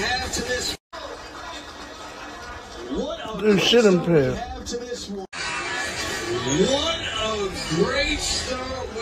have to this? What a Dude, shit him we have to this one. What a great start